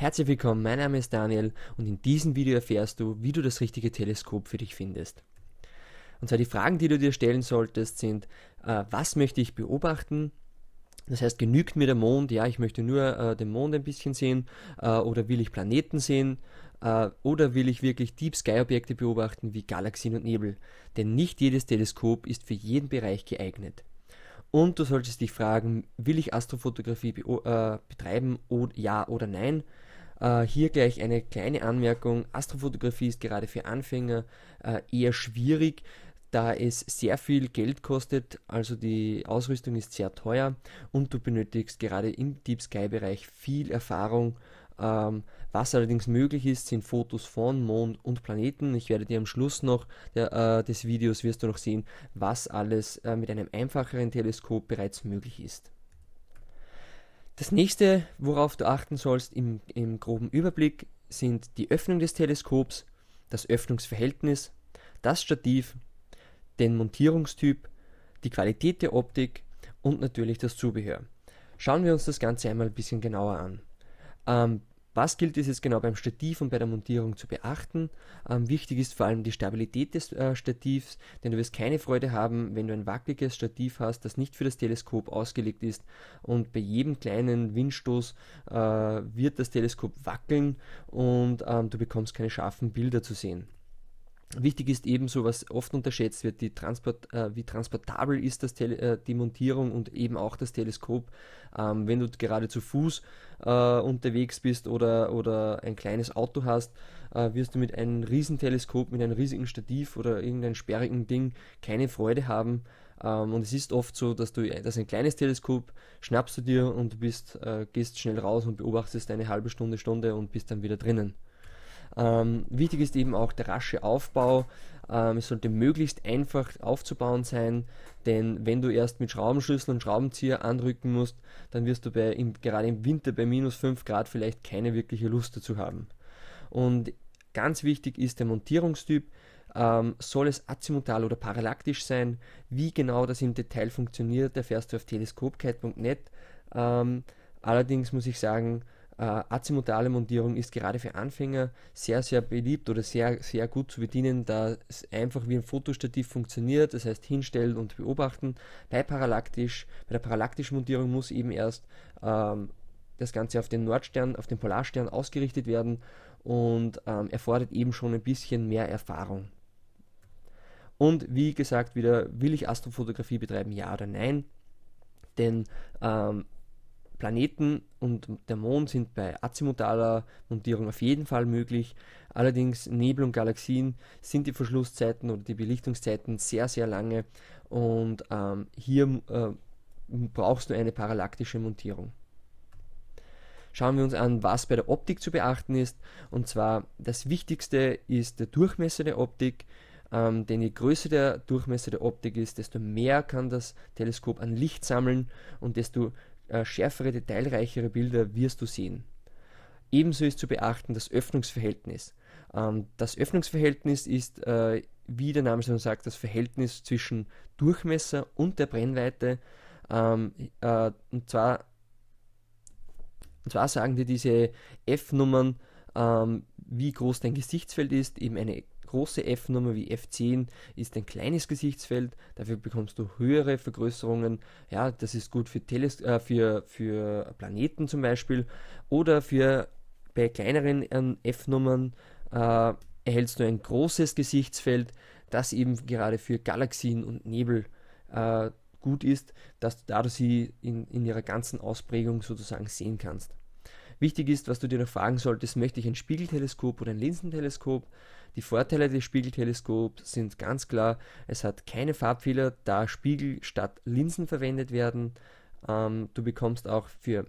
Herzlich willkommen, mein Name ist Daniel und in diesem Video erfährst du, wie du das richtige Teleskop für dich findest. Und zwar die Fragen, die du dir stellen solltest, sind, äh, was möchte ich beobachten? Das heißt, genügt mir der Mond? Ja, ich möchte nur äh, den Mond ein bisschen sehen äh, oder will ich Planeten sehen? Äh, oder will ich wirklich Deep Sky Objekte beobachten wie Galaxien und Nebel? Denn nicht jedes Teleskop ist für jeden Bereich geeignet. Und du solltest dich fragen, will ich Astrofotografie äh, betreiben, ja oder nein? Äh, hier gleich eine kleine Anmerkung. Astrofotografie ist gerade für Anfänger äh, eher schwierig, da es sehr viel Geld kostet, also die Ausrüstung ist sehr teuer und du benötigst gerade im Deep Sky Bereich viel Erfahrung. Ähm, was allerdings möglich ist, sind Fotos von Mond und Planeten. Ich werde dir am Schluss noch der, äh, des Videos wirst du noch sehen, was alles äh, mit einem einfacheren Teleskop bereits möglich ist. Das nächste, worauf du achten sollst im, im groben Überblick, sind die Öffnung des Teleskops, das Öffnungsverhältnis, das Stativ, den Montierungstyp, die Qualität der Optik und natürlich das Zubehör. Schauen wir uns das Ganze einmal ein bisschen genauer an. Ähm, was gilt es jetzt genau beim Stativ und bei der Montierung zu beachten? Ähm, wichtig ist vor allem die Stabilität des äh, Stativs, denn du wirst keine Freude haben, wenn du ein wackeliges Stativ hast, das nicht für das Teleskop ausgelegt ist und bei jedem kleinen Windstoß äh, wird das Teleskop wackeln und ähm, du bekommst keine scharfen Bilder zu sehen. Wichtig ist ebenso, was oft unterschätzt wird, Transport, äh, wie transportabel ist das Tele äh, die Montierung und eben auch das Teleskop. Ähm, wenn du gerade zu Fuß äh, unterwegs bist oder, oder ein kleines Auto hast, äh, wirst du mit einem riesen Teleskop, mit einem riesigen Stativ oder irgendeinem sperrigen Ding keine Freude haben. Ähm, und es ist oft so, dass du dass ein kleines Teleskop schnappst du dir und bist, äh, gehst schnell raus und beobachtest eine halbe Stunde, Stunde und bist dann wieder drinnen. Ähm, wichtig ist eben auch der rasche Aufbau. Ähm, es sollte möglichst einfach aufzubauen sein, denn wenn du erst mit Schraubenschlüssel und Schraubenzieher andrücken musst, dann wirst du bei, im, gerade im Winter bei minus 5 Grad vielleicht keine wirkliche Lust dazu haben. Und ganz wichtig ist der Montierungstyp. Ähm, soll es azimutal oder parallaktisch sein? Wie genau das im Detail funktioniert, erfährst du auf teleskopkite.net. Ähm, allerdings muss ich sagen, äh, azimutale Montierung ist gerade für Anfänger sehr, sehr beliebt oder sehr, sehr gut zu bedienen, da es einfach wie ein Fotostativ funktioniert, das heißt hinstellen und beobachten. Bei Parallaktisch, bei der parallaktischen Montierung muss eben erst ähm, das Ganze auf den Nordstern, auf den Polarstern ausgerichtet werden und ähm, erfordert eben schon ein bisschen mehr Erfahrung. Und wie gesagt, wieder, will ich Astrofotografie betreiben, ja oder nein? Denn ähm, Planeten und der Mond sind bei azimutaler Montierung auf jeden Fall möglich. Allerdings Nebel und Galaxien sind die Verschlusszeiten oder die Belichtungszeiten sehr, sehr lange und ähm, hier äh, brauchst du eine parallaktische Montierung. Schauen wir uns an, was bei der Optik zu beachten ist. Und zwar das Wichtigste ist der Durchmesser der Optik. Ähm, denn je größer der Durchmesser der Optik ist, desto mehr kann das Teleskop an Licht sammeln und desto äh, schärfere, detailreichere Bilder wirst du sehen. Ebenso ist zu beachten das Öffnungsverhältnis. Ähm, das Öffnungsverhältnis ist, äh, wie der Name schon sagt, das Verhältnis zwischen Durchmesser und der Brennweite. Ähm, äh, und, zwar, und zwar sagen dir diese F-Nummern, ähm, wie groß dein Gesichtsfeld ist, eben eine große F-Nummer wie F10 ist ein kleines Gesichtsfeld, dafür bekommst du höhere Vergrößerungen. Ja, das ist gut für, Teles äh, für, für Planeten zum Beispiel oder für bei kleineren ähm, F-Nummern äh, erhältst du ein großes Gesichtsfeld, das eben gerade für Galaxien und Nebel äh, gut ist, dass du dadurch sie in, in ihrer ganzen Ausprägung sozusagen sehen kannst. Wichtig ist, was du dir noch fragen solltest, möchte ich ein Spiegelteleskop oder ein Linsenteleskop? Die Vorteile des Spiegelteleskops sind ganz klar, es hat keine Farbfehler, da Spiegel statt Linsen verwendet werden. Ähm, du bekommst auch für,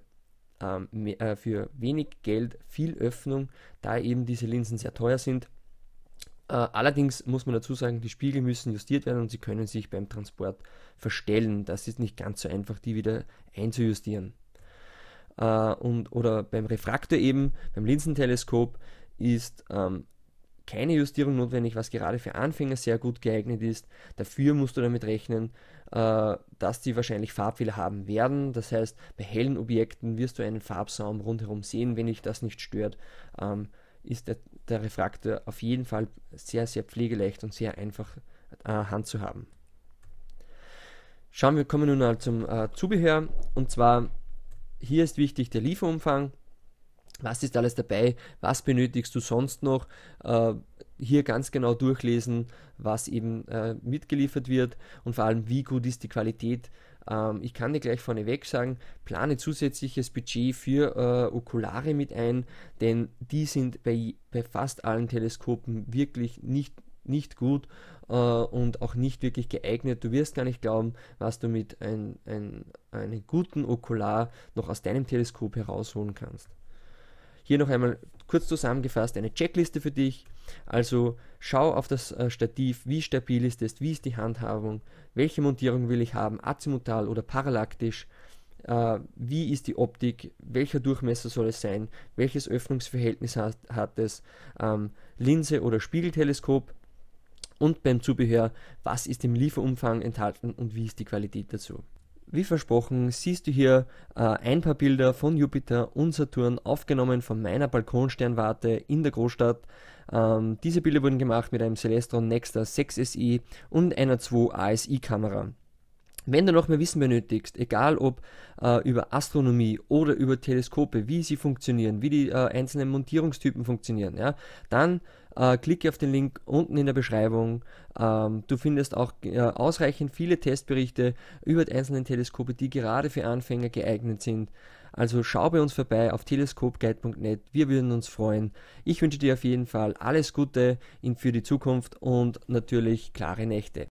ähm, mehr, äh, für wenig Geld viel Öffnung, da eben diese Linsen sehr teuer sind. Äh, allerdings muss man dazu sagen, die Spiegel müssen justiert werden und sie können sich beim Transport verstellen. Das ist nicht ganz so einfach, die wieder einzujustieren äh, und, oder beim Refraktor eben, beim Linsenteleskop, ist ähm, keine Justierung notwendig, was gerade für Anfänger sehr gut geeignet ist. Dafür musst du damit rechnen, äh, dass die wahrscheinlich Farbfehler haben werden. Das heißt, bei hellen Objekten wirst du einen Farbsaum rundherum sehen, wenn dich das nicht stört. Ähm, ist der, der, Refraktor auf jeden Fall sehr, sehr pflegeleicht und sehr einfach äh, handzuhaben. Schauen wir, kommen nun mal zum äh, Zubehör und zwar hier ist wichtig der Lieferumfang. Was ist alles dabei? Was benötigst du sonst noch? Äh, hier ganz genau durchlesen, was eben äh, mitgeliefert wird und vor allem, wie gut ist die Qualität. Ähm, ich kann dir gleich vorneweg sagen, plane zusätzliches Budget für äh, Okulare mit ein, denn die sind bei, bei fast allen Teleskopen wirklich nicht, nicht gut äh, und auch nicht wirklich geeignet. Du wirst gar nicht glauben, was du mit ein, ein, einem guten Okular noch aus deinem Teleskop herausholen kannst. Hier noch einmal kurz zusammengefasst eine Checkliste für dich. Also schau auf das äh, Stativ, wie stabil ist es, wie ist die Handhabung, welche Montierung will ich haben, azimutal oder parallaktisch, äh, wie ist die Optik, welcher Durchmesser soll es sein, welches Öffnungsverhältnis hat, hat es, ähm, Linse oder Spiegelteleskop und beim Zubehör, was ist im Lieferumfang enthalten und wie ist die Qualität dazu. Wie versprochen siehst du hier äh, ein paar Bilder von Jupiter und Saturn aufgenommen von meiner Balkonsternwarte in der Großstadt. Ähm, diese Bilder wurden gemacht mit einem Celestron Nexta 6 SI und einer 2 ASI Kamera. Wenn du noch mehr Wissen benötigst, egal ob äh, über Astronomie oder über Teleskope, wie sie funktionieren, wie die äh, einzelnen Montierungstypen funktionieren, ja, dann äh, klicke auf den Link unten in der Beschreibung. Ähm, du findest auch äh, ausreichend viele Testberichte über die einzelnen Teleskope, die gerade für Anfänger geeignet sind. Also schau bei uns vorbei auf teleskopguide.net. Wir würden uns freuen. Ich wünsche dir auf jeden Fall alles Gute für die Zukunft und natürlich klare Nächte.